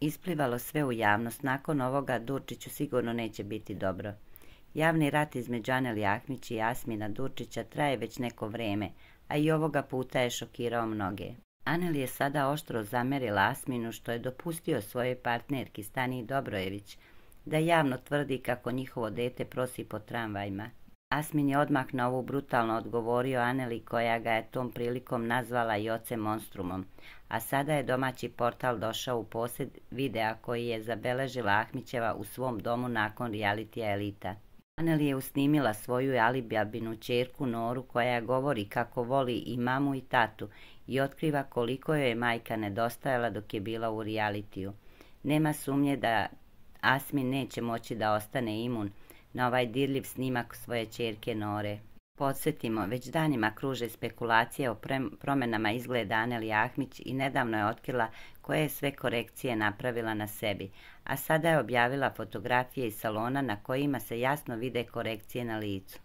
isplivalo sve u javnost. Nakon ovoga Durčiću sigurno neće biti dobro. Javni rat između Aneli Ahmić i Jasmina Durčića traje već neko vreme, a i ovoga puta je šokirao mnoge. Aneli je sada oštro zamerila Asminu što je dopustio svojoj partnerki Stani Dobrojević da javno tvrdi kako njihovo dete prosi po tramvajima. Asmin je odmah na ovu brutalno odgovorio Aneli koja ga je tom prilikom nazvala i oce monstrumom, a sada je domaći portal došao u posjed videa koji je zabeležila Ahmićeva u svom domu nakon realitija Elita. Aneli je usnimila svoju alibijabinu čerku Noru koja govori kako voli i mamu i tatu i otkriva koliko joj je majka nedostajala dok je bila u realitiju. Nema sumnje da Asmin neće moći da ostane imun na ovaj dirljiv snimak svoje čerke Nore. Podsjetimo, već danima kruže spekulacije o promenama izgleda Aneli Ahmić i nedavno je otkrila koje je sve korekcije napravila na sebi, a sada je objavila fotografije iz salona na kojima se jasno vide korekcije na licu.